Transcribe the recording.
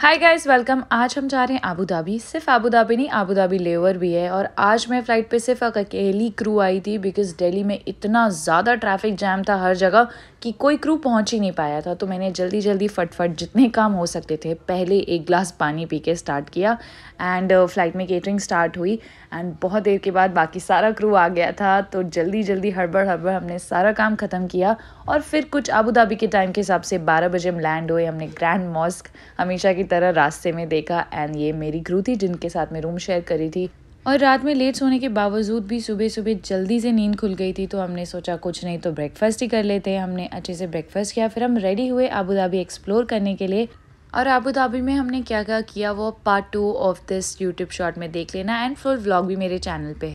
Hi guys welcome आज हम जा रहे हैं आबू धाबी सिर्फ़ आबू धाबी नहीं आबू धाबी लेवर भी है और आज मैं फ़्लाइट पे सिर्फ़ अकेली क्रू आई थी बिकॉज़ दिल्ली में इतना ज़्यादा ट्रैफ़िक जैम था हर जगह कि कोई क्रू पहुँच ही नहीं पाया था। तो मैंने जल्दी जल्दी फटफट जितने काम हो सकते थे पहले एक ग्लास पानी पी के स्टार्ट किया एंड फ़्लाइट uh, में केटरिंग स्टार्ट हुई एंड बहुत देर के बाद बाकी सारा क्रू आ गया था। तो जल्दी जल्दी हड़बड़ हड़बड़ हमने सारा काम ख़त्म किया और फिर कुछ आबू धाबी के टाइम के हिसाब से बारह बजे हम लैंड हुए हमने ग्रैंड मॉस्क हमेशा की तरह रास्ते में देखा एंड ये मेरी क्रू थी जिनके साथ मैं रूम शेयर करी थी। और रात में लेट सोने के बावजूद भी सुबह सुबह जल्दी से नींद खुल गई थी तो हमने सोचा कुछ नहीं तो ब्रेकफास्ट ही कर लेते हैं। हमने अच्छे से ब्रेकफास्ट किया, फिर हम रेडी हुए आबू धाबी एक्सप्लोर करने के लिए। और आबू धाबी में हमने क्या क्या किया वो part two of this YouTube short में देख लेना एंड फुल व्लॉग भी मेरे चैनल पे।